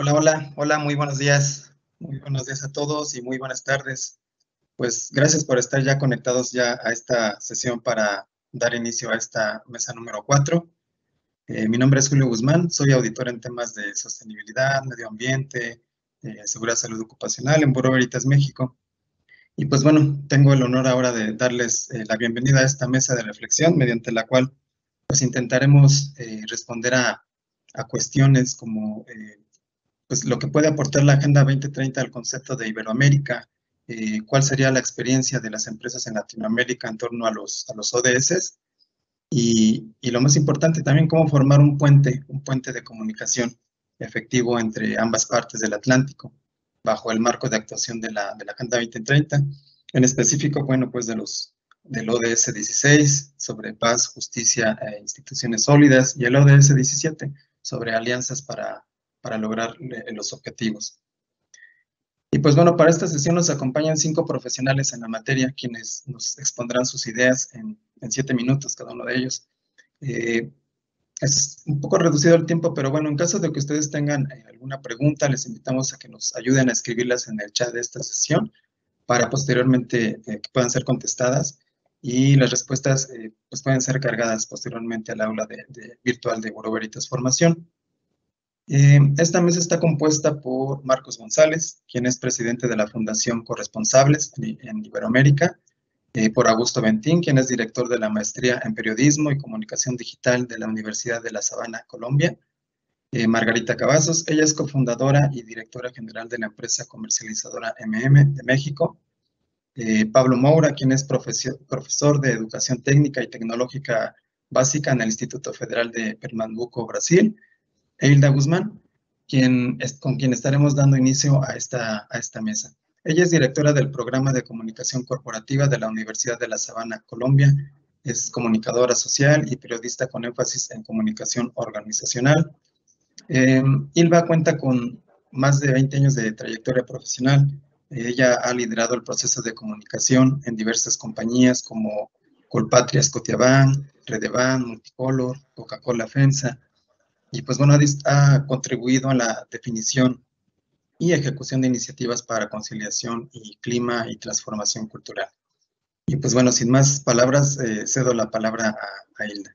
Hola, hola, hola, muy buenos días. Muy buenos días a todos y muy buenas tardes. Pues gracias por estar ya conectados ya a esta sesión para dar inicio a esta mesa número 4. Eh, mi nombre es Julio Guzmán, soy auditor en temas de sostenibilidad, medio ambiente, eh, seguridad, salud ocupacional en Buró Veritas México. Y pues bueno, tengo el honor ahora de darles eh, la bienvenida a esta mesa de reflexión mediante la cual pues intentaremos responder a, a, cuestiones como pues lo que puede aportar la Agenda 2030 al concepto de Iberoamérica, eh, cuál sería la experiencia de las empresas en Latinoamérica en torno a los, a los ODS y, y, lo más importante también cómo formar un puente, un puente de comunicación efectivo entre ambas partes del Atlántico bajo el marco de actuación de la, de la Agenda 2030, en específico, bueno, pues de los del ODS 16 sobre paz, justicia e instituciones sólidas y el ODS 17 sobre alianzas para para lograr eh, los objetivos. Y pues bueno, para esta sesión nos acompañan cinco profesionales en la materia, quienes nos expondrán sus ideas en, siete minutos cada uno de ellos. Eh, es un poco reducido el tiempo, pero bueno, en caso de que ustedes tengan eh, alguna pregunta, les invitamos a que nos ayuden a escribirlas en el chat de esta sesión para posteriormente que puedan ser contestadas y las respuestas pues pueden ser cargadas posteriormente al aula de, virtual de Buro Veritas Formación. Eh, esta mesa está compuesta por Marcos González, quien es presidente de la Fundación Corresponsables en Iberoamérica, eh, por Augusto Bentín, quien es director de la Maestría en Periodismo y Comunicación Digital de la Universidad de La Sabana, Colombia, eh, Margarita Cavazos, ella es cofundadora y directora general de la empresa comercializadora MM de México, Pablo Moura, quien es profesor de Educación Técnica y Tecnológica Básica en el Instituto Federal de Pernambuco, Brasil, Hilda Guzmán, con quien estaremos dando inicio a esta, mesa. Ella es directora del programa de comunicación corporativa de la Universidad de La Sabana, Colombia. Es comunicadora social y periodista con énfasis en comunicación organizacional. Eh, Hilda cuenta con más de 20 años de trayectoria profesional. Ella ha liderado el proceso de comunicación en diversas compañías como Colpatria Scotiabank, Redeban, Multicolor, Coca-Cola FEMSA, y pues bueno, ha contribuido a la definición y ejecución de iniciativas para conciliación y clima y transformación cultural. Y pues bueno, sin más palabras, eh, cedo la palabra a, a Hilda.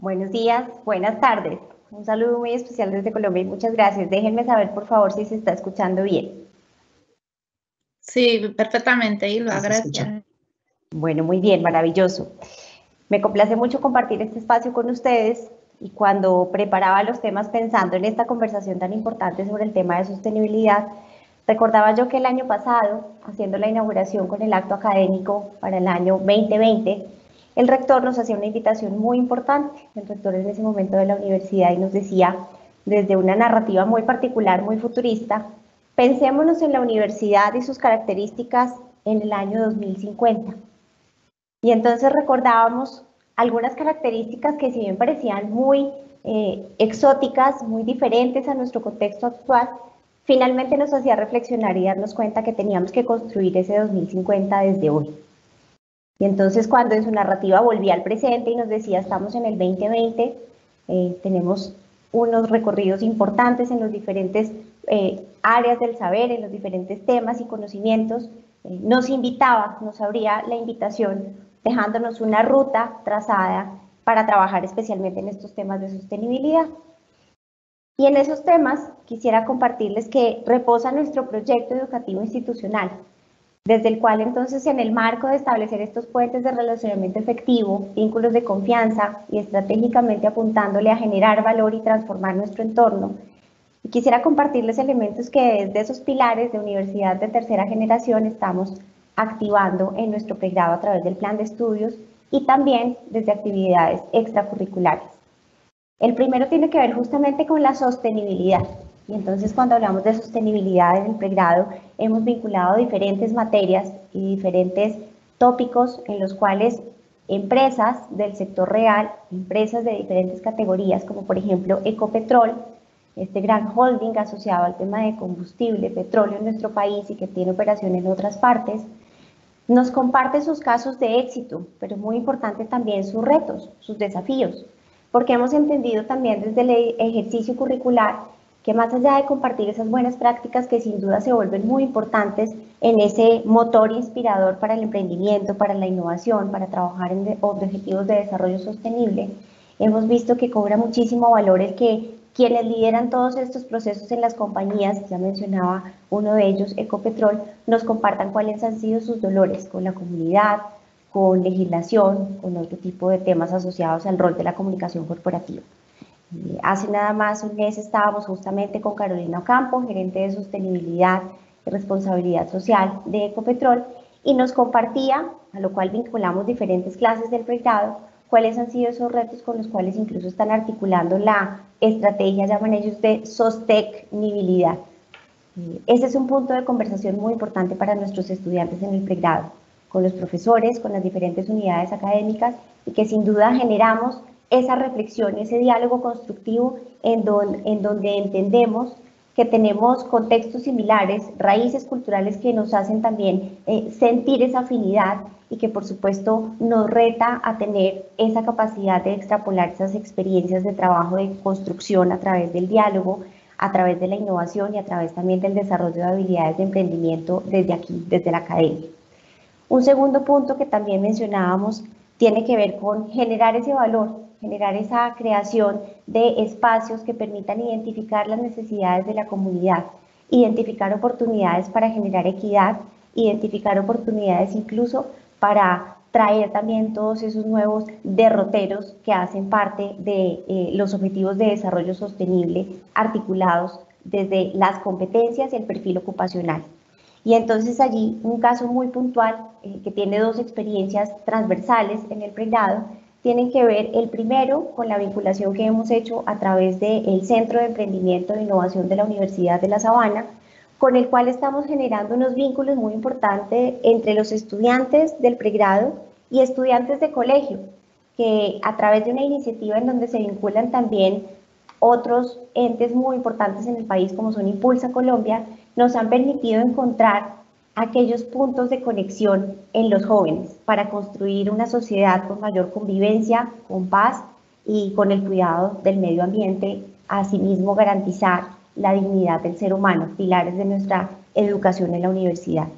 Buenos días, buenas tardes. Un saludo muy especial desde Colombia y muchas gracias. Déjenme saber, por favor, si se está escuchando bien. Sí, perfectamente, Hilda, gracias. Bueno, muy bien, maravilloso. Me complace mucho compartir este espacio con ustedes y cuando preparaba los temas pensando en esta conversación tan importante sobre el tema de sostenibilidad, recordaba yo que el año pasado, haciendo la inauguración con el acto académico para el año 2020, el rector nos hacía una invitación muy importante, el rector en ese momento de la universidad, y nos decía, desde una narrativa muy particular, muy futurista, pensémonos en la universidad y sus características en el año 2050. Y entonces recordábamos algunas características que si bien parecían muy eh, exóticas, muy diferentes a nuestro contexto actual, finalmente nos hacía reflexionar y darnos cuenta que teníamos que construir ese 2050 desde hoy. Y entonces cuando en su narrativa volvía al presente y nos decía estamos en el 2020, eh, tenemos unos recorridos importantes en los diferentes eh, áreas del saber, en los diferentes temas y conocimientos, nos invitaba, nos abría la invitación dejándonos una ruta trazada para trabajar especialmente en estos temas de sostenibilidad. Y en esos temas quisiera compartirles que reposa nuestro proyecto educativo institucional, desde el cual entonces en el marco de establecer estos puentes de relacionamiento efectivo, vínculos de confianza y estratégicamente apuntándole a generar valor y transformar nuestro entorno, quisiera compartirles elementos que desde esos pilares de universidad de tercera generación estamos activando en nuestro pregrado a través del plan de estudios y también desde actividades extracurriculares. El primero tiene que ver justamente con la sostenibilidad. Y entonces cuando hablamos de sostenibilidad en el pregrado, hemos vinculado diferentes materias y diferentes tópicos en los cuales empresas del sector real, empresas de diferentes categorías, como por ejemplo Ecopetrol, este gran holding asociado al tema de combustible, petróleo en nuestro país y que tiene operación en otras partes, nos comparte sus casos de éxito, pero muy importante también sus retos, sus desafíos, porque hemos entendido también desde el ejercicio curricular que más allá de compartir esas buenas prácticas que sin duda se vuelven muy importantes en ese motor inspirador para el emprendimiento, para la innovación, para trabajar en objetivos de desarrollo sostenible, hemos visto que cobra muchísimo valor el que quienes lideran todos estos procesos en las compañías, ya mencionaba uno de ellos, Ecopetrol, nos compartan cuáles han sido sus dolores con la comunidad, con legislación, con otro tipo de temas asociados al rol de la comunicación corporativa. Hace nada más un mes estábamos justamente con Carolina Ocampo, gerente de sostenibilidad y responsabilidad social de Ecopetrol, y nos compartía, a lo cual vinculamos diferentes clases del pregrado, cuáles han sido esos retos con los cuales incluso están articulando la estrategia, llaman ellos, de sostenibilidad. Ese es un punto de conversación muy importante para nuestros estudiantes en el pregrado, con los profesores, con las diferentes unidades académicas y que sin duda generamos esa reflexión, ese diálogo constructivo en, en donde entendemos que tenemos contextos similares, raíces culturales que nos hacen también eh, sentir esa afinidad y que por supuesto nos reta a tener esa capacidad de extrapolar esas experiencias de trabajo de construcción a través del diálogo, a través de la innovación y a través también del desarrollo de habilidades de emprendimiento desde aquí, desde la academia. Un segundo punto que también mencionábamos tiene que ver con generar ese valor generar esa creación de espacios que permitan identificar las necesidades de la comunidad, identificar oportunidades para generar equidad, identificar oportunidades incluso para traer también todos esos nuevos derroteros que hacen parte de eh, los objetivos de desarrollo sostenible articulados desde las competencias y el perfil ocupacional. Y entonces allí un caso muy puntual eh, que tiene dos experiencias transversales en el pregrado tienen que ver el primero con la vinculación que hemos hecho a través del Centro de Emprendimiento e Innovación de la Universidad de La Sabana, con el cual estamos generando unos vínculos muy importantes entre los estudiantes del pregrado y estudiantes de colegio, que a través de una iniciativa en donde se vinculan también otros entes muy importantes en el país, como son Impulsa Colombia, nos han permitido encontrar aquellos puntos de conexión en los jóvenes para construir una sociedad con mayor convivencia, con paz y con el cuidado del medio ambiente, asimismo garantizar la dignidad del ser humano, pilares de nuestra educación en la universidad.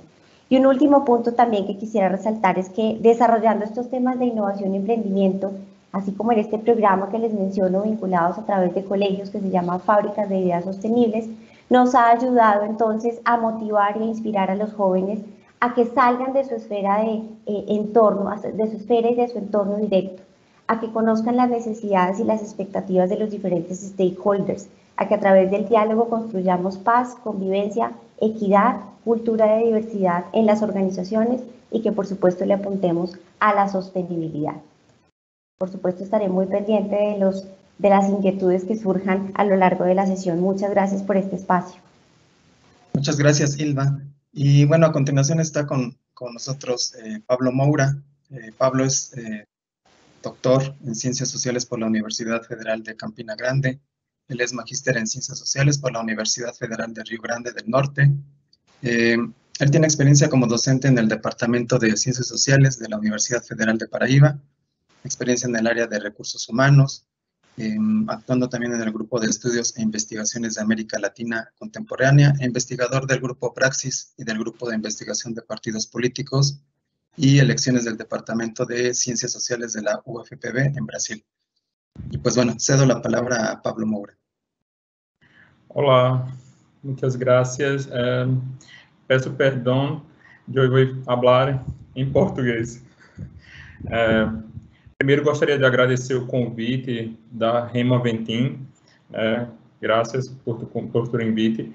Y un último punto también que quisiera resaltar es que desarrollando estos temas de innovación y emprendimiento, así como en este programa que les menciono vinculados a través de colegios que se llama Fábricas de Ideas Sostenibles, nos ha ayudado entonces a motivar e inspirar a los jóvenes a que salgan de su esfera de eh, entorno, de su esfera y de su entorno directo, a que conozcan las necesidades y las expectativas de los diferentes stakeholders, a que a través del diálogo construyamos paz, convivencia, equidad, cultura de diversidad en las organizaciones y que por supuesto le apuntemos a la sostenibilidad. Por supuesto estaré muy pendiente de los de las inquietudes que surjan a lo largo de la sesión. Muchas gracias por este espacio. Muchas gracias, Ilva. Y bueno, a continuación está con, con nosotros eh, Pablo Moura. Eh, Pablo es eh, doctor en Ciencias Sociales por la Universidad Federal de Campina Grande. Él es magíster en Ciencias Sociales por la Universidad Federal de Río Grande del Norte. él tiene experiencia como docente en el Departamento de Ciencias Sociales de la Universidad Federal de Paraíba, experiencia en el área de recursos humanos, Em, actuando también en el Grupo de Estudios e Investigaciones de América Latina Contemporánea, investigador del Grupo Praxis y del Grupo de Investigación de Partidos Políticos y Elecciones del Departamento de Ciencias Sociales de la UFPB en Brasil. Y pues bueno, cedo la palabra a Pablo Moura. Hola, muchas gracias. Eh, peço perdão, eu vou falar em português. Eh, Primeiro, gostaria de agradecer o convite da Rema Ventim. É, graças por, por o convite.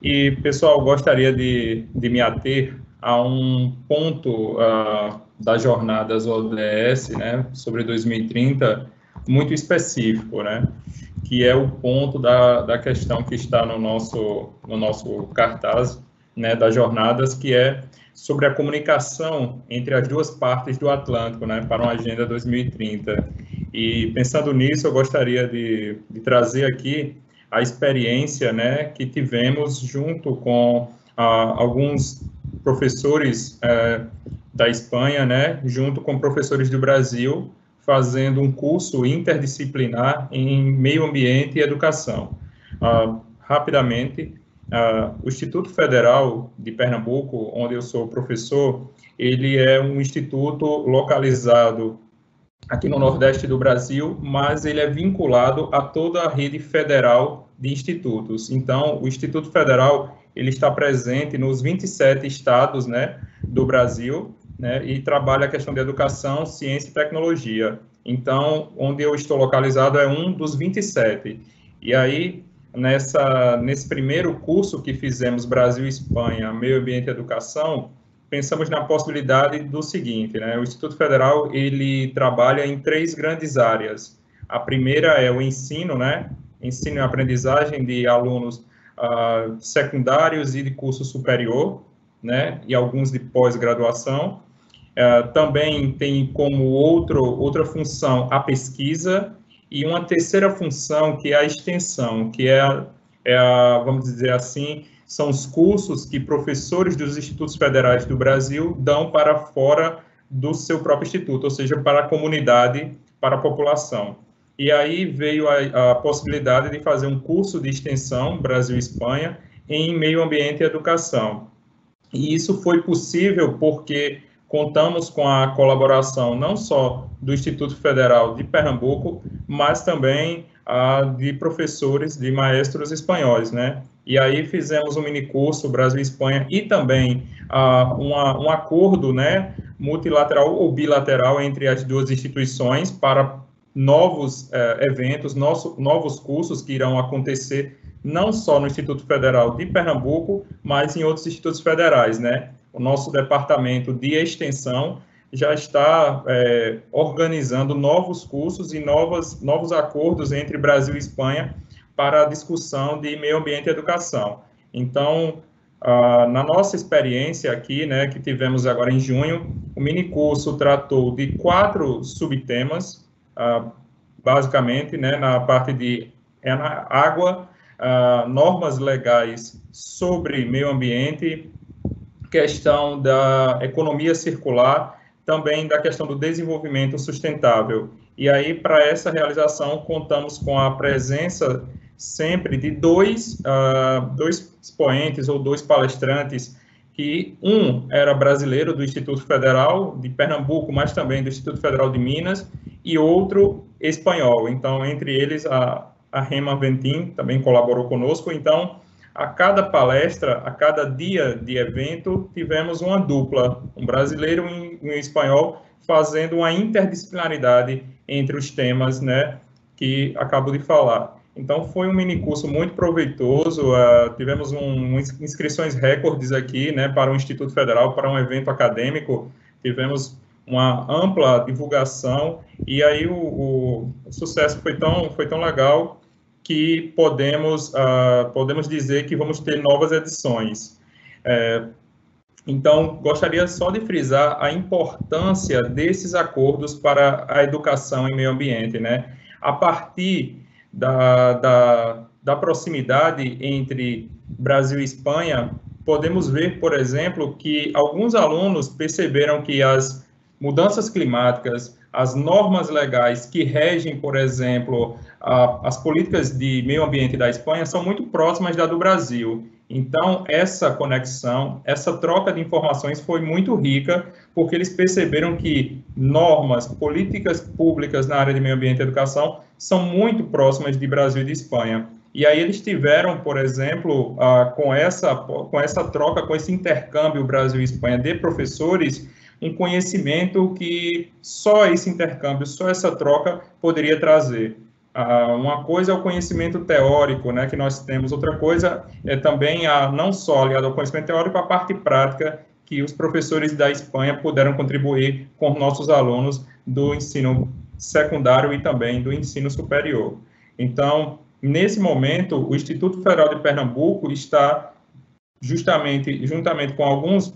E, pessoal, gostaria de, de me ater a um ponto uh, das jornadas ODS, né, sobre 2030, muito específico, né, que é o ponto da, da questão que está no nosso, no nosso cartaz, né, das jornadas, que é sobre a comunicação entre as duas partes do Atlântico, né, para uma Agenda 2030. E pensando nisso, eu gostaria de, de trazer aqui a experiência, né, que tivemos junto com ah, alguns professores eh, da Espanha, né, junto com professores do Brasil, fazendo um curso interdisciplinar em meio ambiente e educação. Ah, rapidamente, uh, o Instituto Federal de Pernambuco, onde eu sou professor, ele é um instituto localizado aqui no Nordeste do Brasil, mas ele é vinculado a toda a rede federal de institutos. Então, o Instituto Federal ele está presente nos 27 estados né, do Brasil né, e trabalha a questão de educação, ciência e tecnologia. Então, onde eu estou localizado é um dos 27. E aí, nessa, nesse primeiro curso que fizemos Brasil e Espanha, Meio Ambiente e Educação, pensamos na possibilidade do seguinte, né? O Instituto Federal, ele trabalha em três grandes áreas. A primeira é o ensino, né? Ensino e aprendizagem de alunos uh, secundários e de curso superior, né? E alguns de pós-graduação. Uh, também tem como outro, outra função a pesquisa e uma terceira função que é a extensão, que é, é a, vamos dizer assim, são os cursos que professores dos institutos federais do Brasil dão para fora do seu próprio instituto, ou seja, para a comunidade, para a população. E aí veio a, a possibilidade de fazer um curso de extensão Brasil-Espanha em meio ambiente e educação. E isso foi possível porque contamos com a colaboração não só do Instituto Federal de Pernambuco, mas também a de professores, de maestros espanhóis, né? E aí fizemos um mini curso Brasil Espanha e também uh, uma, um acordo, né, multilateral ou bilateral entre as duas instituições para novos uh, eventos, nosso, novos cursos que irão acontecer não só no Instituto Federal de Pernambuco, mas em outros institutos federais, né? O nosso departamento de extensão já está é, organizando novos cursos e novas, novos acordos entre Brasil e Espanha para a discussão de meio ambiente e educação. Então, ah, na nossa experiência aqui, né, que tivemos agora em junho, o mini curso tratou de quatro subtemas, ah, basicamente, né, na parte de água, ah, normas legais sobre meio ambiente, questão da economia circular, também da questão do desenvolvimento sustentável. E aí, para essa realização, contamos com a presença sempre de dois, uh, dois expoentes ou dois palestrantes, que um era brasileiro do Instituto Federal de Pernambuco, mas também do Instituto Federal de Minas, e outro espanhol. Então, entre eles, a, a Rema Ventim também colaborou conosco. Então, a cada palestra, a cada dia de evento, tivemos uma dupla, um brasileiro e um espanhol, fazendo uma interdisciplinaridade entre os temas né, que acabo de falar. Então, foi um mini curso muito proveitoso. Uh, tivemos um, inscrições recordes aqui né, para o Instituto Federal, para um evento acadêmico. Tivemos uma ampla divulgação e aí o, o, o sucesso foi tão, foi tão legal que podemos, uh, podemos dizer que vamos ter novas edições. É, então, gostaria só de frisar a importância desses acordos para a educação e meio ambiente. Né? A partir da, da, da proximidade entre Brasil e Espanha, podemos ver, por exemplo, que alguns alunos perceberam que as mudanças climáticas, as normas legais que regem, por exemplo, a, as políticas de meio ambiente da Espanha são muito próximas da do Brasil. Então, essa conexão, essa troca de informações foi muito rica, porque eles perceberam que normas, políticas públicas na área de meio ambiente e educação são muito próximas de Brasil e de Espanha. E aí eles tiveram, por exemplo, com, essa, com essa troca, com esse intercâmbio Brasil e Espanha de professores, um conhecimento que só esse intercâmbio, só essa troca poderia trazer. Uh, uma coisa é o conhecimento teórico, né, que nós temos, outra coisa é também, a, não só aliado ao conhecimento teórico, a parte prática que os professores da Espanha puderam contribuir com nossos alunos do ensino secundário e também do ensino superior. Então, nesse momento, o Instituto Federal de Pernambuco está justamente, juntamente com alguns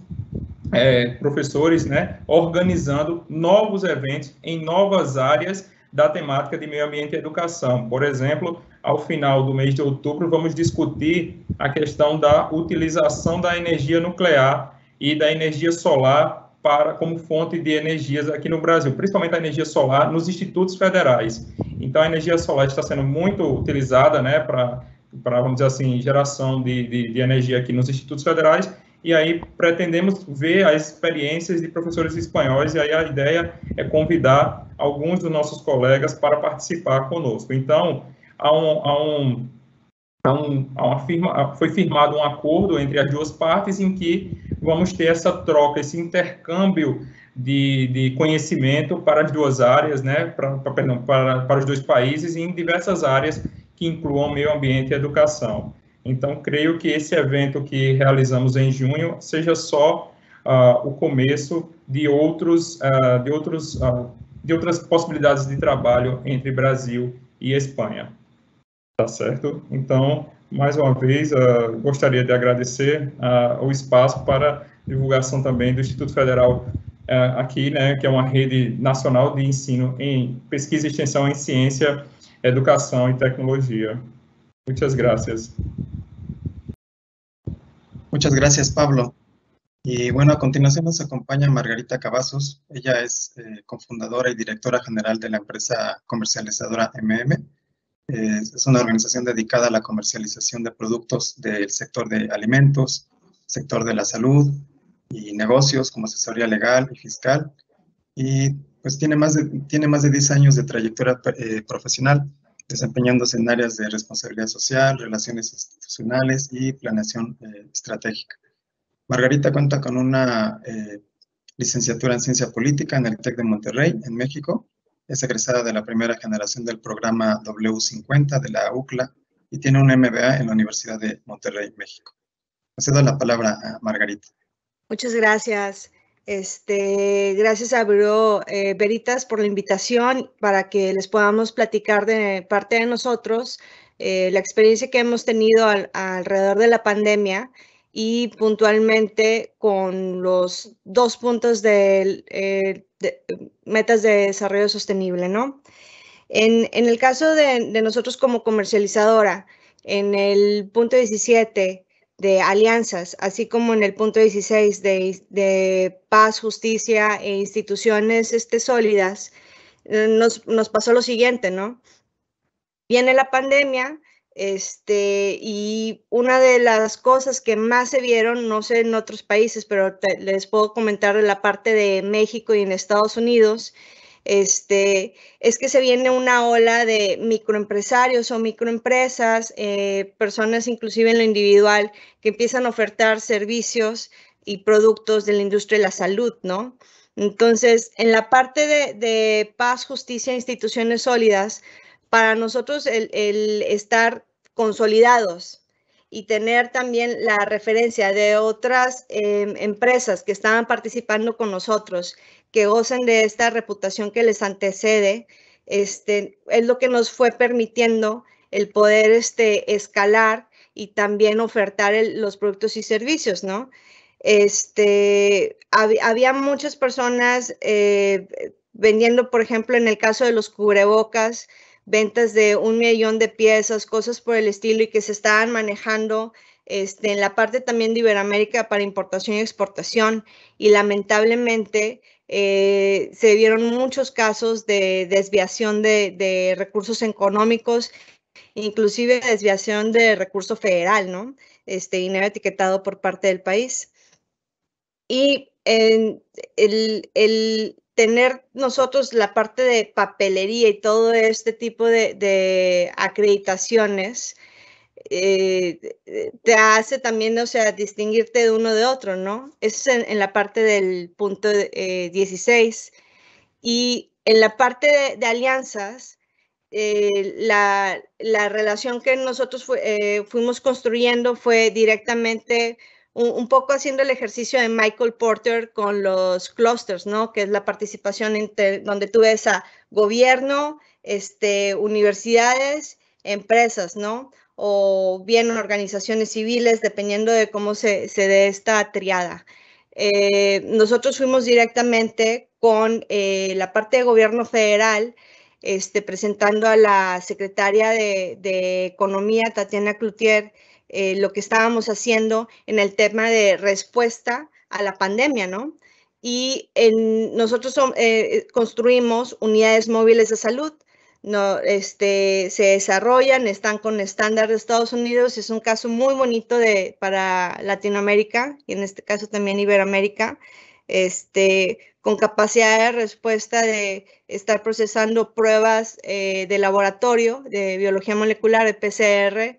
é, professores, né, organizando novos eventos em novas áreas da temática de meio ambiente e educação. Por exemplo, ao final do mês de outubro, vamos discutir a questão da utilização da energia nuclear e da energia solar para como fonte de energias aqui no Brasil, principalmente a energia solar nos institutos federais. Então, a energia solar está sendo muito utilizada, né, para para vamos dizer assim, geração de, de, de energia aqui nos institutos federais, e aí pretendemos ver as experiências de professores espanhóis, e aí a ideia é convidar alguns dos nossos colegas para participar conosco. Então, há um, há um, há um, há uma firma, foi firmado um acordo entre as duas partes em que vamos ter essa troca, esse intercâmbio de, de conhecimento para as duas áreas, né, para, perdão, para, para os dois países em diversas áreas que incluam meio ambiente e educação. Então, creio que esse evento que realizamos em junho seja só uh, o começo de outros, uh, de outros, uh, de outras possibilidades de trabalho entre Brasil e Espanha. Tá certo? Então, mais uma vez, gostaria de agradecer o espaço para divulgação também do Instituto Federal aqui, né, que é uma rede nacional de ensino em pesquisa e extensão em ciência, educação e tecnologia. Muchas gracias. Muchas gracias, Pablo. Y bueno, a continuación nos acompaña Margarita Cavazos. Ella es eh, cofundadora y directora general de la empresa comercializadora MM. es una organización dedicada a la comercialización de productos del sector de alimentos, sector de la salud y negocios como asesoría legal y fiscal. Y pues tiene más de, tiene más de 10 años de trayectoria eh, profesional desempeñándose en áreas de responsabilidad social, relaciones institucionales y planeación eh, estratégica. Margarita cuenta con una eh, licenciatura en Ciencia Política en el TEC de Monterrey, en México. Es egresada de la primera generación del programa W50 de la UCLA y tiene un MBA en la Universidad de Monterrey, México. Cedo la palabra a Margarita. Muchas gracias. Este, gracias a Bro eh, Veritas por la invitación para que les podamos platicar de parte de nosotros eh, la experiencia que hemos tenido alrededor de la pandemia y puntualmente con los dos puntos de, eh, metas de desarrollo sostenible, ¿no? En, el caso de, de nosotros como comercializadora, en el punto 17, de alianzas, así como en el punto 16 de, paz, justicia e instituciones este, sólidas, eh, nos, nos, pasó lo siguiente, ¿no? Viene la pandemia este, y una de las cosas que más se vieron, no sé en otros países, pero les puedo comentar la parte de México y en Estados Unidos, este, es que se viene una ola de microempresarios o microempresas, eh, personas inclusive en lo individual, que empiezan a ofertar servicios y productos de la industria de la salud, ¿no? Entonces, en la parte de, paz, justicia e instituciones sólidas, para nosotros el, estar consolidados y tener también la referencia de otras em, empresas que estaban participando con nosotros que gocen de esta reputación que les antecede, este, es lo que nos fue permitiendo el poder este, escalar y también ofertar los productos y servicios, ¿no? Este, había muchas personas eh, vendiendo, por ejemplo, en el caso de los cubrebocas, ventas de un millón de piezas, cosas por el estilo y que se estaban manejando este, en la parte también de Iberoamérica para importación y exportación y lamentablemente eh, se vieron muchos casos de desviación de, recursos económicos, inclusive desviación de recurso federal, ¿no? Este dinero etiquetado por parte del país. Y el, tener nosotros la parte de papelería y todo este tipo de acreditaciones, eh, te hace también, o sea, distinguirte de uno de otro, ¿no? Es en, la parte del punto 16. Eh, y en la parte de, alianzas, eh, la, relación que nosotros fuimos construyendo fue directamente un, poco haciendo el ejercicio de Michael Porter con los clusters, ¿no? Que es la participación donde tú ves a gobierno, este, universidades, empresas, ¿no? O bien organizaciones civiles, dependiendo de cómo se, se dé esta triada. Eh, nosotros fuimos directamente con eh, la parte de gobierno federal, este, presentando a la secretaria de, Economía, Tatiana Cloutier, eh, lo que estábamos haciendo en el tema de respuesta a la pandemia, ¿no? Y nosotros construimos unidades móviles de salud no, este, se desarrollan, están con estándar de Estados Unidos, es un caso muy bonito de, para Latinoamérica y en este caso también Iberoamérica, este, con capacidad de respuesta de estar procesando pruebas eh, de laboratorio de biología molecular, de PCR,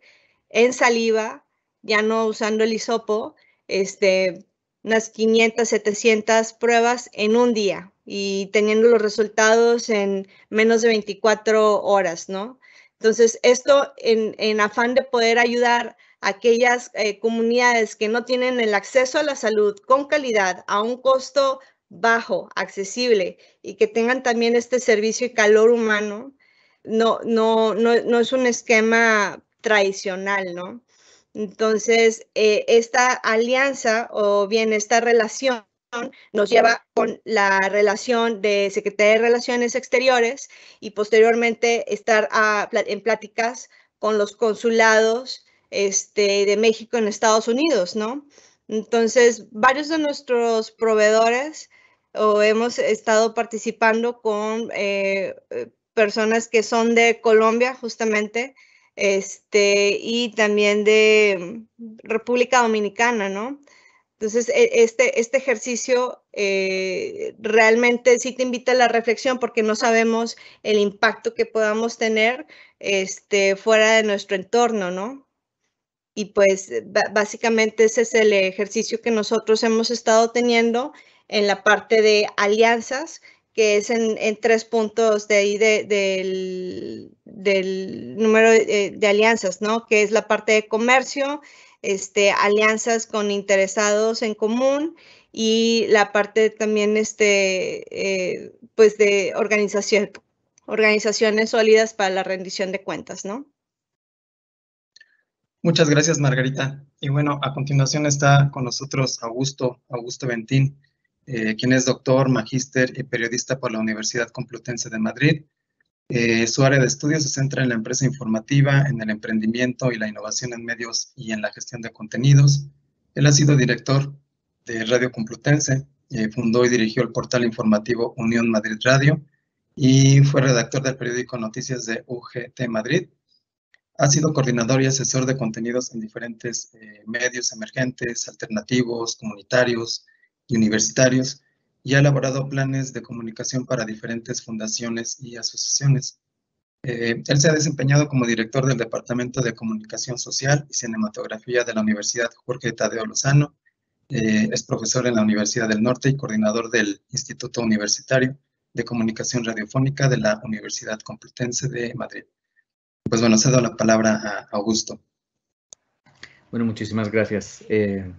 en saliva, ya no usando el hisopo, este, unas 500, 700 pruebas en un día y teniendo los resultados en menos de 24 horas, ¿no? Entonces, esto en, afán de poder ayudar a aquellas eh, comunidades que no tienen el acceso a la salud con calidad a un costo bajo, accesible y que tengan también este servicio y calor humano, no, no, no, no es un esquema tradicional, ¿no? Entonces, eh, esta alianza o bien esta relación nos lleva con la relación de Secretaría de Relaciones Exteriores y posteriormente estar en pláticas con los consulados este, de México en Estados Unidos, ¿no? Entonces, varios de nuestros proveedores o hemos estado participando con eh, eh, personas que son de Colombia, justamente, este, y también de mm, República Dominicana, ¿no? Entonces, e, este, este ejercicio eh, realmente sí te invita a la reflexión porque no sabemos el impacto que podamos tener este, fuera de nuestro entorno, ¿no? Y pues básicamente ese es el ejercicio que nosotros hemos estado teniendo en la parte de alianzas que es en, tres puntos de ahí del, número de, alianzas, ¿no? Que es la parte de comercio, este, alianzas con interesados en común y la parte también, este, eh, pues, de organización, organizaciones sólidas para la rendición de cuentas, ¿no? Muchas gracias, Margarita. Y bueno, a continuación está con nosotros Augusto, Augusto Ventín. Eh, quien es doctor, magíster y periodista por la Universidad Complutense de Madrid. Eh, su área de estudio se centra en la empresa informativa, en el emprendimiento y la innovación en medios y en la gestión de contenidos. Él ha sido director de Radio Complutense, eh, fundó y dirigió el portal informativo Unión Madrid Radio y fue redactor del periódico Noticias de UGT Madrid. Ha sido coordinador y asesor de contenidos en diferentes medios emergentes, alternativos, comunitarios, y universitarios y ha elaborado planes de comunicación para diferentes fundaciones y asociaciones. Eh, él se ha desempeñado como director del Departamento de Comunicación Social y Cinematografía de la Universidad Jorge Tadeo Lozano. Eh, es profesor en la Universidad del Norte y coordinador del Instituto Universitario de Comunicación Radiofónica de la Universidad Complutense de Madrid. Pues bueno, cedo la palabra a Augusto. Bueno, muchísimas gracias. Eh,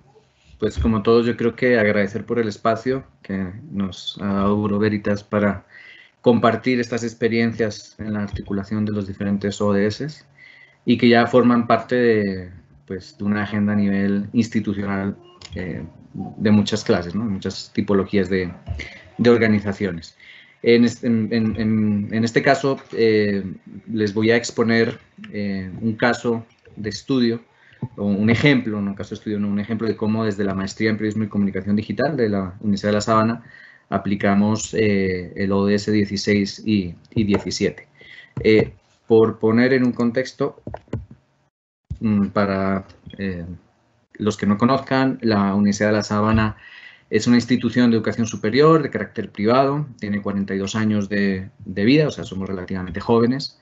pues como todos yo creo que agradecer por el espacio que nos ha dado Veritas para compartir estas experiencias en la articulación de los diferentes ODS y que ya forman parte de, pues, de una agenda a nivel institucional eh, de muchas clases, ¿no? muchas tipologías de, de organizaciones. En este, caso eh, les voy a exponer eh, un caso de estudio un ejemplo, en un caso estudio, un ejemplo de cómo desde la maestría en periodismo y comunicación digital de la Universidad de La Sabana aplicamos eh, el ODS 16 y, 17. Eh, por poner en un contexto, mm, para eh, los que no conozcan, la Universidad de La Sabana es una institución de educación superior de carácter privado, tiene 42 años de, de vida, o sea, somos relativamente jóvenes.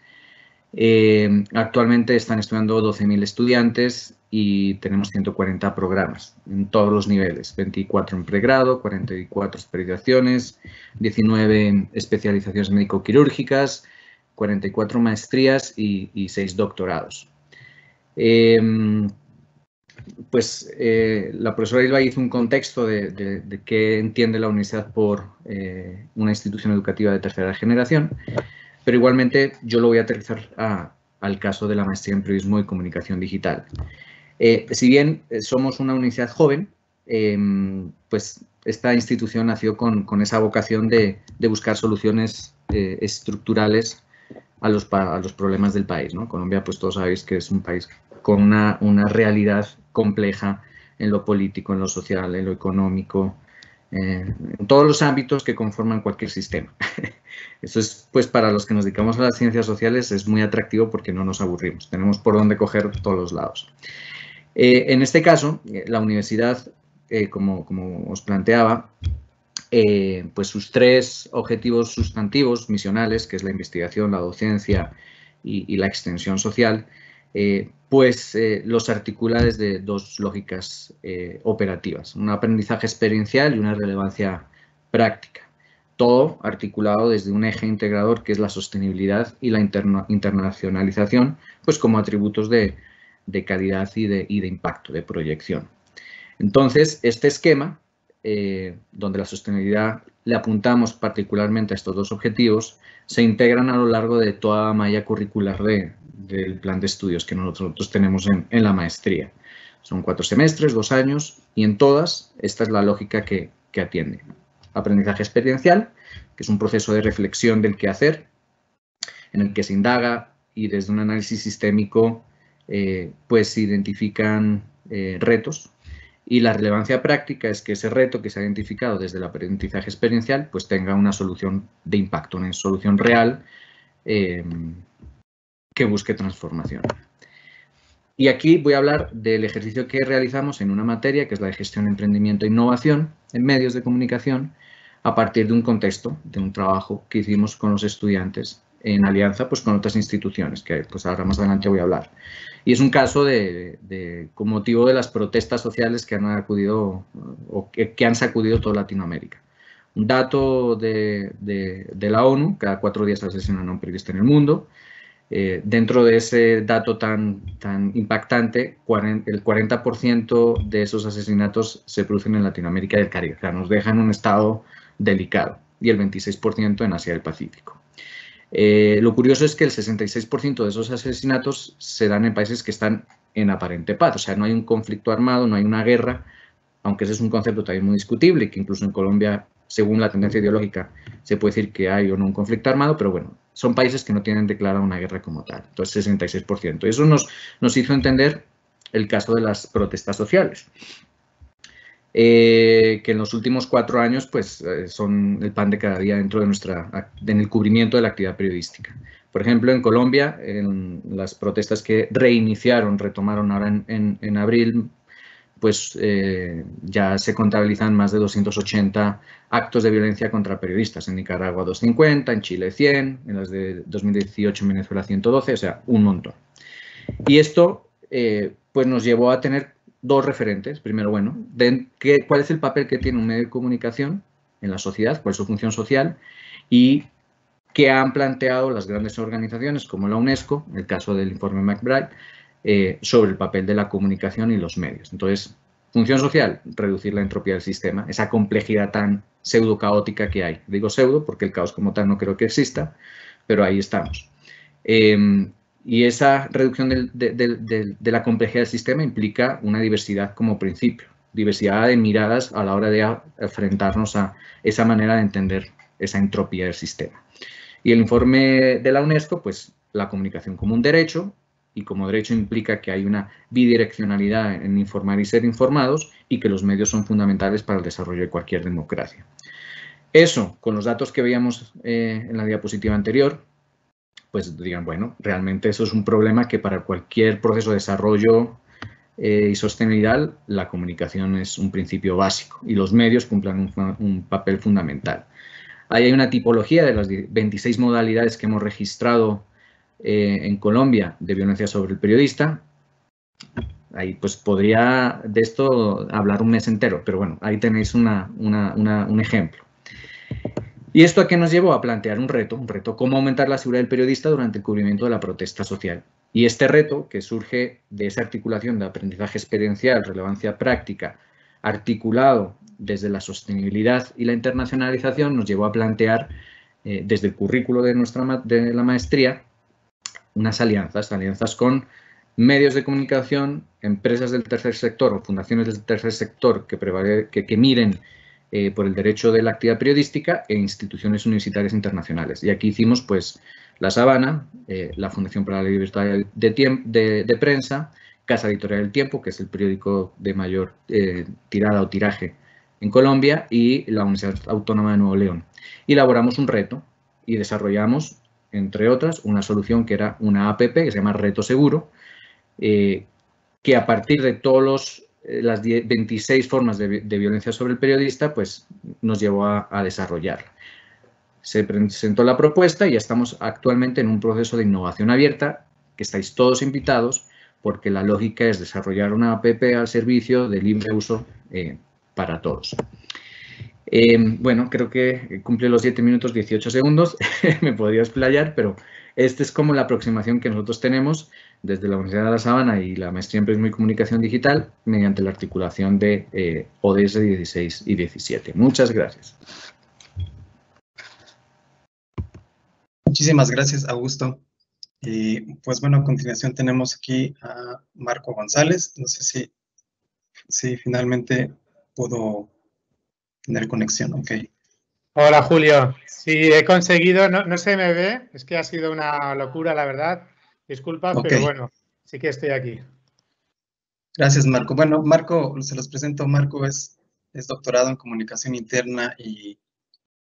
Eh, actualmente están estudiando 12.000 estudiantes y tenemos 140 programas en todos los niveles, 24 en pregrado, 44 especializaciones, 19 especializaciones médico-quirúrgicas, 44 maestrías y, 6 doctorados. Eh, pues eh, la profesora Ilva hizo un contexto de, qué entiende la universidad por una institución educativa de tercera generación pero igualmente yo lo voy a aterrizar al caso de la maestría en periodismo y comunicación digital. Eh, si bien eh, somos una universidad joven, em, pues esta institución nació con, esa vocación de, buscar soluciones eh, estructurales a los, a los problemas del país. ¿no? Colombia, pues todos sabéis que es un país con una, una realidad compleja en lo político, en lo social, en lo económico, en todos los ámbitos que conforman cualquier sistema. Eso es, pues, para los que nos dedicamos a las ciencias sociales es muy atractivo porque no nos aburrimos, tenemos por dónde coger todos los lados. Eh, en este caso, eh, la universidad, eh, como, como, os planteaba, pues sus tres objetivos sustantivos misionales, que es la investigación, la docencia y, y la extensión social, pues los articula desde dos lógicas operativas, un aprendizaje experiencial y una relevancia práctica todo articulado desde un eje integrador que es la sostenibilidad y la internacionalización, pues como atributos de, calidad y de, impacto, de proyección. Entonces, este esquema, eh, donde la sostenibilidad le apuntamos particularmente a estos dos objetivos, se integran a lo largo de toda la malla curricular del plan de estudios que nosotros tenemos en, la maestría. Son cuatro semestres, dos años, y en todas esta es la lógica que, atiende aprendizaje experiencial, que es un proceso de reflexión del quehacer, en el que se indaga y desde un análisis sistémico eh, pues se identifican eh, retos y la relevancia práctica es que ese reto que se ha identificado desde el aprendizaje experiencial pues tenga una solución de impacto, una solución real eh, que busque transformación. Y aquí voy a hablar del ejercicio que realizamos en una materia que es la de gestión, emprendimiento e innovación en medios de comunicación a partir de un contexto, de un trabajo que hicimos con los estudiantes en alianza pues, con otras instituciones, que pues, ahora más adelante voy a hablar. Y es un caso de, con motivo de las protestas sociales que han acudido o que, han sacudido toda Latinoamérica. Un dato de, de, la ONU, cada cuatro días asesinan a un periodista en el mundo, eh, dentro de ese dato tan, tan impactante, el 40% de esos asesinatos se producen en Latinoamérica y el Caribe. O sea, nos dejan en un estado delicado y el 26% en Asia del Pacífico. Eh, lo curioso es que el 66% de esos asesinatos se dan en países que están en aparente paz, o sea, no hay un conflicto armado, no hay una guerra, aunque ese es un concepto también muy discutible que incluso en Colombia, según la tendencia ideológica, se puede decir que hay o no un conflicto armado, pero bueno, son países que no tienen declarada una guerra como tal, entonces 66%. Eso nos, nos hizo entender el caso de las protestas sociales, eh, que en los últimos cuatro años pues, eh, son el pan de cada día dentro de nuestra, en el cubrimiento de la actividad periodística. Por ejemplo, en Colombia, en las protestas que reiniciaron, retomaron ahora en, en abril, pues eh, ya se contabilizan más de 280 actos de violencia contra periodistas. En Nicaragua 250, en Chile 100, en las de 2018 en Venezuela 112, o sea, un montón. Y esto eh, pues nos llevó a tener dos referentes. Primero, bueno, qué, cuál es el papel que tiene un medio de comunicación en la sociedad, cuál es su función social y qué han planteado las grandes organizaciones como la UNESCO, en el caso del informe McBride, eh, sobre el papel de la comunicación y los medios. Entonces, función social, reducir la entropía del sistema, esa complejidad tan pseudo caótica que hay. Digo pseudo porque el caos como tal no creo que exista, pero ahí estamos. Em, y esa reducción de, la complejidad del sistema implica una diversidad como principio, diversidad de miradas a la hora de enfrentarnos a esa manera de entender esa entropía del sistema. Y el informe de la UNESCO, pues la comunicación como un derecho, y como derecho implica que hay una bidireccionalidad en informar y ser informados y que los medios son fundamentales para el desarrollo de cualquier democracia. Eso, con los datos que veíamos eh, en la diapositiva anterior, pues digan, bueno, realmente eso es un problema que para cualquier proceso de desarrollo eh, y sostenibilidad, la comunicación es un principio básico y los medios cumplen un papel fundamental. Ahí hay una tipología de las 26 modalidades que hemos registrado eh, en Colombia de violencia sobre el periodista. Ahí pues podría de esto hablar un mes entero, pero bueno, ahí tenéis una, un ejemplo. ¿Y esto a qué nos llevó? A plantear un reto, un reto, cómo aumentar la seguridad del periodista durante el cubrimiento de la protesta social. Y este reto, que surge de esa articulación de aprendizaje experiencial, relevancia práctica, articulado desde la sostenibilidad y la internacionalización, nos llevó a plantear eh, desde el currículo de, nuestra, de la maestría unas alianzas, alianzas con medios de comunicación, empresas del tercer sector o fundaciones del tercer sector que, que, miren eh, por el derecho de la actividad periodística e instituciones universitarias internacionales. Y aquí hicimos pues La Sabana, eh, la Fundación para la Libertad de, de, Prensa, Casa Editorial del Tiempo, que es el periódico de mayor eh, tirada o tiraje en Colombia y la Universidad Autónoma de Nuevo León. Y elaboramos un reto y desarrollamos, entre otras, una solución que era una APP que se llama Reto Seguro, eh, que a partir de todas eh, las 26 formas de, violencia sobre el periodista, pues nos llevó a, a desarrollarla. Se presentó la propuesta y estamos actualmente en un proceso de innovación abierta, que estáis todos invitados, porque la lógica es desarrollar una app al servicio de libre uso eh, para todos. Bueno, creo que cumple los 7 minutos 18 segundos, me podría explayar, pero esta es como la aproximación que nosotros tenemos desde la Universidad de La Sabana y la Maestría en Periodismo y Comunicación Digital mediante la articulación de eh, ODS 16 y 17. Muchas gracias. Muchísimas gracias, Augusto. Y pues bueno, a continuación tenemos aquí a Marco González. No sé si, si finalmente puedo tener conexión, ok. Hola Julio, sí he conseguido, no, no se me ve, es que ha sido una locura la verdad, disculpa, pero bueno, sí que estoy aquí. Gracias Marco. Bueno, Marco, se los presento, Marco es, es doctorado en comunicación interna y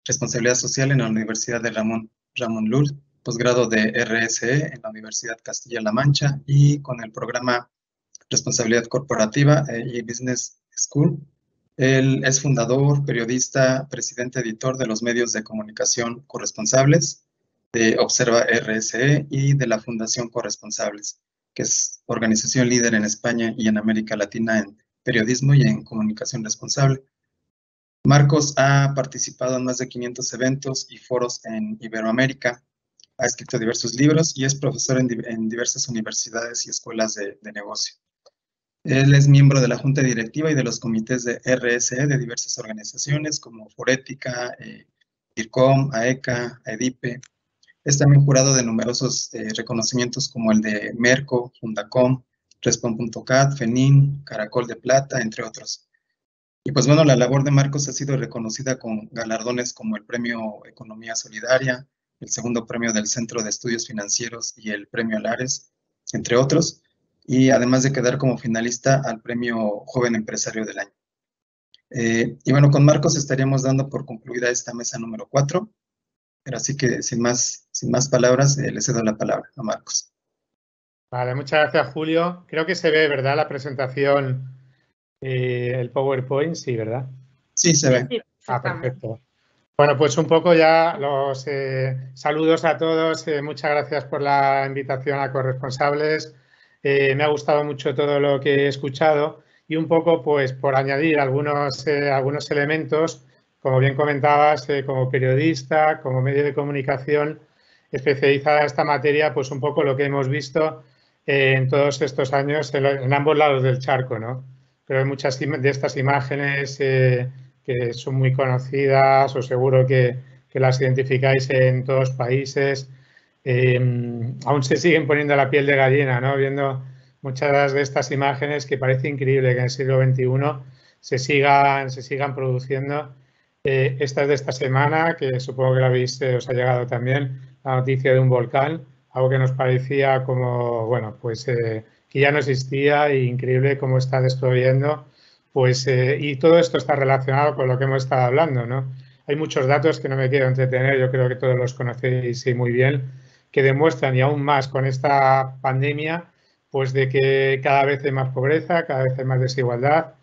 responsabilidad social en la Universidad de Ramón, Ramón Lul, posgrado de RSE en la Universidad Castilla-La Mancha y con el programa Responsabilidad Corporativa eh, y Business School él es fundador, periodista, presidente editor de los medios de comunicación corresponsables, de Observa RSE y de la Fundación Corresponsables, que es organización líder en España y en América Latina en periodismo y en comunicación responsable. Marcos ha participado en más de 500 eventos y foros en Iberoamérica, ha escrito diversos libros y es profesor en, diversas universidades y escuelas de negocio. Él es miembro de la junta directiva y de los comités de RSE de diversas organizaciones como Forética, eh, IRCOM, AECA, AEDIPE. Es también jurado de numerosos eh, reconocimientos como el de Merco, Fundacom, Respon.cat, FENIN, Caracol de Plata, entre otros. Y pues bueno, la labor de Marcos ha sido reconocida con galardones como el Premio Economía Solidaria, el segundo premio del Centro de Estudios Financieros y el Premio Lares, entre otros y además de quedar como finalista al premio Joven Empresario del Año. Eh, y bueno, con Marcos estaríamos dando por concluida esta mesa número 4, pero así que sin más, sin más palabras, eh, le cedo la palabra a Marcos. Vale, muchas gracias Julio. Creo que se ve, ¿verdad? La presentación, eh, el PowerPoint, sí, ¿verdad? Sí, se ve. ah, perfecto. Bueno, pues un poco ya los saludos a todos. muchas gracias por la invitación a corresponsables. Eh, me ha gustado mucho todo lo que he escuchado y un poco, pues, por añadir algunos, eh, algunos elementos, como bien comentabas, eh, como periodista, como medio de comunicación especializada en esta materia, pues un poco lo que hemos visto en todos estos años en, ambos lados del charco, ¿no? Pero hay muchas de estas imágenes que son muy conocidas o seguro que, que las identificáis en todos los países Em, aún se siguen poniendo la piel de gallina, ¿no? Viendo muchas de estas imágenes que parece increíble que en el siglo XXI se sigan, se sigan produciendo. Eh, esta es de esta semana, que supongo que la habéis, eh, os ha llegado también, la noticia de un volcán, algo que nos parecía como, bueno, pues eh, que ya no existía e increíble cómo está destruyendo. Pues, y todo esto está relacionado con lo que hemos estado hablando, ¿no? Hay muchos datos que no me quiero entretener, yo creo que todos los conocéis muy bien, que demuestran, y aún más con esta pandemia, pues de que cada vez hay más pobreza, cada vez hay más desigualdad,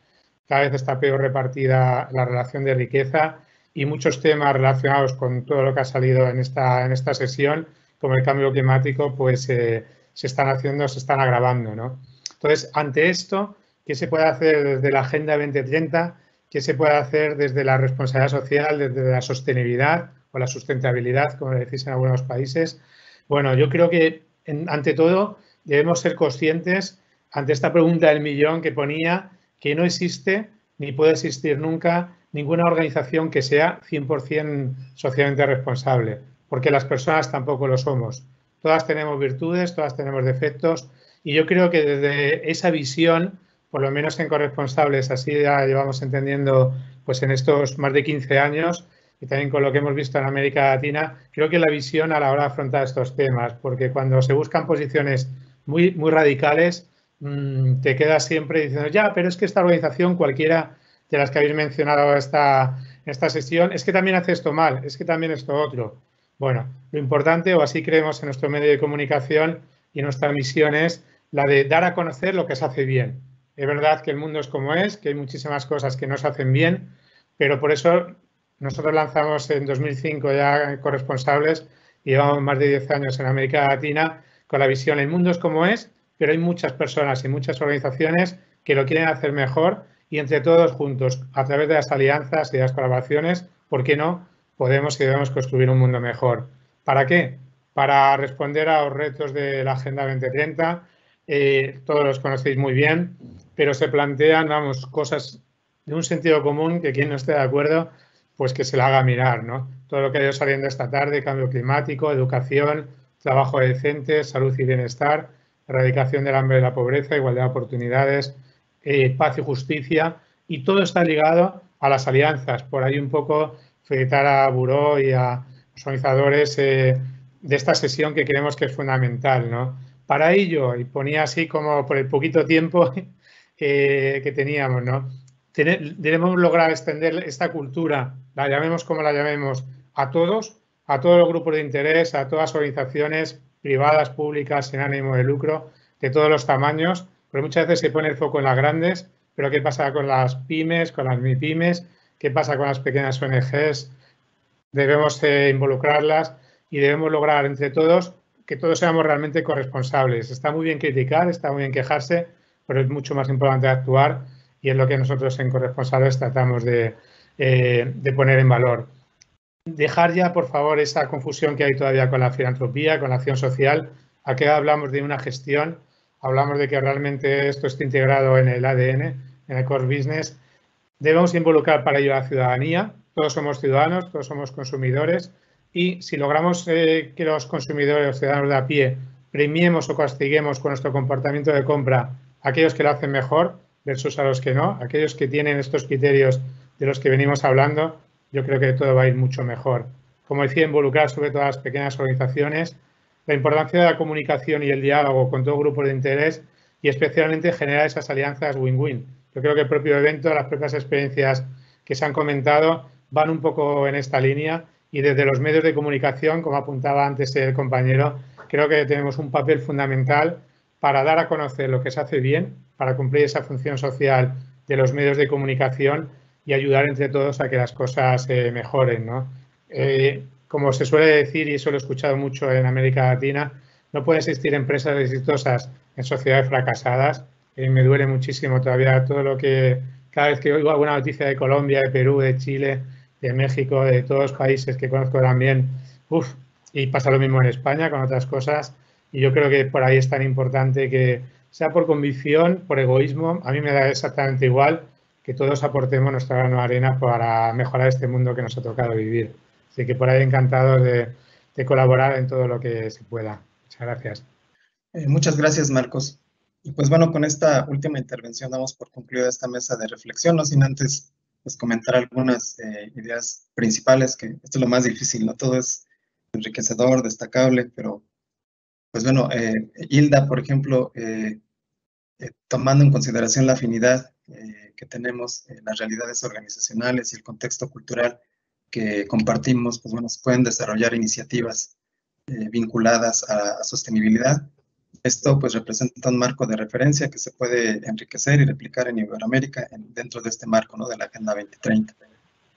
cada vez está peor repartida la relación de riqueza y muchos temas relacionados con todo lo que ha salido en esta, en esta sesión, como el cambio climático, pues eh, se están haciendo, se están agravando. ¿no? Entonces, ante esto, ¿qué se puede hacer desde la Agenda 2030? ¿Qué se puede hacer desde la responsabilidad social, desde la sostenibilidad o la sustentabilidad, como decís en algunos países? Bueno, yo creo que ante todo debemos ser conscientes ante esta pregunta del millón que ponía que no existe ni puede existir nunca ninguna organización que sea 100% socialmente responsable, porque las personas tampoco lo somos. Todas tenemos virtudes, todas tenemos defectos y yo creo que desde esa visión, por lo menos en corresponsables, así ya llevamos entendiendo pues en estos más de 15 años, y también con lo que hemos visto en América Latina, creo que la visión a la hora de afrontar estos temas, porque cuando se buscan posiciones muy, muy radicales, mm, te quedas siempre diciendo, ya, pero es que esta organización cualquiera de las que habéis mencionado esta, esta sesión, es que también hace esto mal, es que también esto otro. Bueno, lo importante, o así creemos en nuestro medio de comunicación y nuestra misión es la de dar a conocer lo que se hace bien. Es verdad que el mundo es como es, que hay muchísimas cosas que no se hacen bien, pero por eso nosotros lanzamos en 2005 ya corresponsables y llevamos más de 10 años en América Latina con la visión, el mundo es como es, pero hay muchas personas y muchas organizaciones que lo quieren hacer mejor y entre todos juntos, a través de las alianzas y de las colaboraciones, ¿por qué no? Podemos y debemos construir un mundo mejor. ¿Para qué? Para responder a los retos de la Agenda 2030. Eh, todos los conocéis muy bien, pero se plantean, vamos, cosas de un sentido común que quien no esté de acuerdo, pues que se la haga mirar, ¿no? Todo lo que ha ido saliendo esta tarde, cambio climático, educación, trabajo decente, salud y bienestar, erradicación del hambre y la pobreza, igualdad de oportunidades, eh, paz y justicia, y todo está ligado a las alianzas. Por ahí un poco felicitar a Buró y a los organizadores eh, de esta sesión que creemos que es fundamental. ¿no? Para ello, y ponía así como por el poquito tiempo eh, que teníamos, ¿no? debemos lograr extender esta cultura, la llamemos como la llamemos, a todos, a todos los grupos de interés, a todas las organizaciones privadas, públicas, sin ánimo de lucro, de todos los tamaños, porque muchas veces se pone el foco en las grandes, pero ¿qué pasa con las pymes, con las MIPYMES? ¿Qué pasa con las pequeñas ONGs? Debemos eh, involucrarlas y debemos lograr entre todos que todos seamos realmente corresponsables. Está muy bien criticar, está muy bien quejarse, pero es mucho más importante actuar y es lo que nosotros en corresponsables tratamos de, eh, de poner en valor. Dejar ya, por favor, esa confusión que hay todavía con la filantropía, con la acción social. Aquí hablamos de una gestión hablamos de que realmente esto esté integrado en el ADN, en el core business. Debemos involucrar para ello a la ciudadanía. Todos somos ciudadanos, todos somos consumidores y si logramos eh, que los consumidores, los ciudadanos de a pie, premiemos o castiguemos con nuestro comportamiento de compra aquellos que lo hacen mejor versus a los que no, aquellos que tienen estos criterios de los que venimos hablando, yo creo que todo va a ir mucho mejor. Como decía, involucrar sobre todo a las pequeñas organizaciones la importancia de la comunicación y el diálogo con todo grupo de interés y especialmente generar esas alianzas win-win. Yo creo que el propio evento, las propias experiencias que se han comentado van un poco en esta línea y desde los medios de comunicación, como apuntaba antes el compañero, creo que tenemos un papel fundamental para dar a conocer lo que se hace bien, para cumplir esa función social de los medios de comunicación y ayudar entre todos a que las cosas eh, mejoren. ¿no? Eh, como se suele decir, y eso lo he escuchado mucho en América Latina, no puede existir empresas exitosas en sociedades fracasadas. Y me duele muchísimo todavía todo lo que, cada vez que oigo alguna noticia de Colombia, de Perú, de Chile, de México, de todos los países que conozco también, uff, y pasa lo mismo en España con otras cosas. Y yo creo que por ahí es tan importante que, sea por convicción, por egoísmo, a mí me da exactamente igual que todos aportemos nuestra grano de arena para mejorar este mundo que nos ha tocado vivir. Así que por ahí encantado de, colaborar en todo lo que se pueda. Muchas gracias. Eh, muchas gracias, Marcos. Y pues bueno, con esta última intervención damos por concluida esta mesa de reflexión, no sin antes pues, comentar algunas eh, ideas principales, que esto es lo más difícil, ¿no? Todo es enriquecedor, destacable, pero pues bueno, eh, Hilda, por ejemplo, tomando en consideración la afinidad que tenemos en las realidades organizacionales y el contexto cultural que compartimos, pues bueno, se pueden desarrollar iniciativas eh, vinculadas a, sostenibilidad. Esto pues representa un marco de referencia que se puede enriquecer y replicar en Iberoamérica dentro de este marco ¿no? de la Agenda 2030.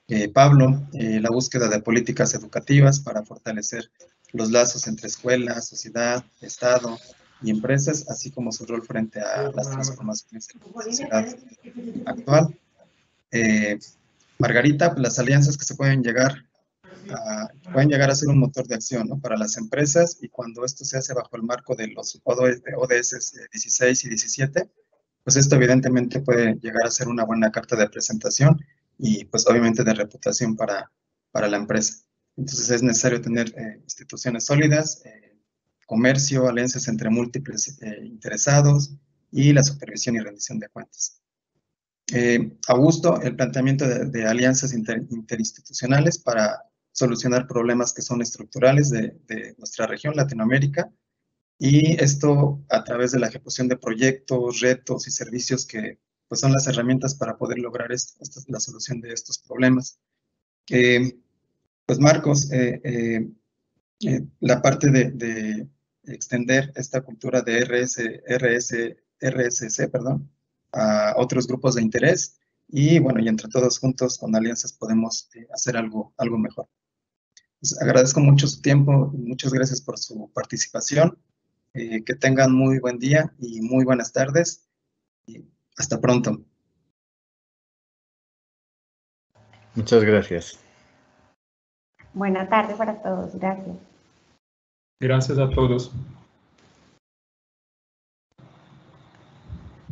Eh, Pablo, eh, la búsqueda de políticas educativas para fortalecer los lazos entre escuela, sociedad, Estado y empresas, así como su rol frente a las transformaciones en la sociedad actual. Margarita, pues, las alianzas que se pueden llegar a, pueden llegar a ser un motor de acción para las empresas y cuando esto se hace bajo el marco de los ODS 16 y 17, pues esto evidentemente puede llegar a ser una buena carta de presentación y pues obviamente de reputación para, para la empresa. Entonces es necesario tener eh, instituciones sólidas, eh, comercio, alianzas entre múltiples eh, interesados y la supervisión y rendición de cuentas. Eh, Augusto, el planteamiento de, alianzas interinstitucionales para solucionar problemas que son estructurales de, nuestra región, Latinoamérica, y esto a través de la ejecución de proyectos, retos y servicios que pues son las herramientas para poder lograr la solución de estos problemas. pues Marcos, la parte de, de, extender esta cultura de RS, RS, RSC, perdón, a otros grupos de interés y bueno, y entre todos juntos con alianzas podemos hacer algo, algo mejor. Pues, agradezco mucho su tiempo, muchas gracias por su participación. Eh, que tengan muy buen día y muy buenas tardes. Y hasta pronto. Muchas gracias. Buenas tardes para todos. Gracias. Gracias a todos.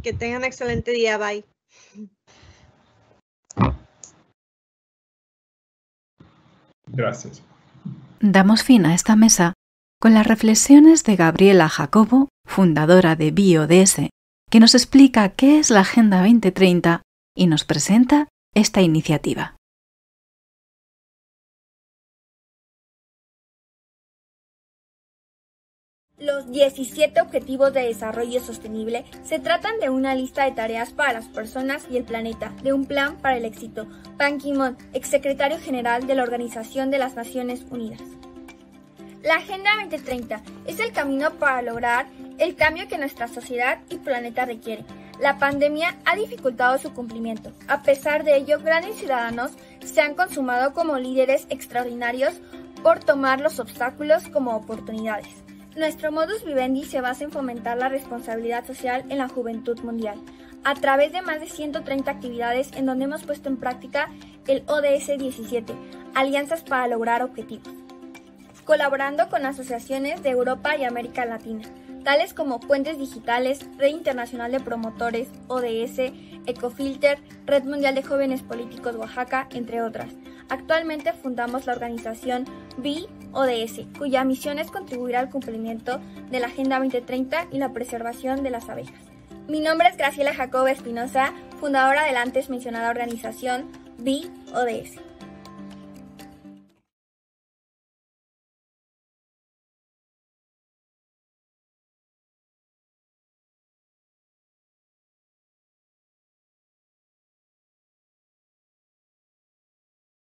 Que tengan un excelente día. Bye. Gracias. Damos fin a esta mesa con las reflexiones de Gabriela Jacobo, fundadora de BioDS, que nos explica qué es la Agenda 2030 y nos presenta esta iniciativa. Los 17 Objetivos de Desarrollo Sostenible se tratan de una lista de tareas para las personas y el planeta, de un plan para el éxito. Ban Ki-moon, exsecretario general de la Organización de las Naciones Unidas. La Agenda 2030 es el camino para lograr el cambio que nuestra sociedad y planeta requiere. La pandemia ha dificultado su cumplimiento. A pesar de ello, grandes ciudadanos se han consumado como líderes extraordinarios por tomar los obstáculos como oportunidades. Nuestro modus vivendi se basa en fomentar la responsabilidad social en la juventud mundial, a través de más de 130 actividades en donde hemos puesto en práctica el ODS 17, Alianzas para lograr objetivos, colaborando con asociaciones de Europa y América Latina, tales como Puentes Digitales, Red Internacional de Promotores, ODS, Ecofilter, Red Mundial de Jóvenes Políticos Oaxaca, entre otras. Actualmente fundamos la organización BIODS, cuya misión es contribuir al cumplimiento de la Agenda 2030 y la preservación de las abejas. Mi nombre es Graciela Jacob Espinosa, fundadora de la antes mencionada organización BIODS.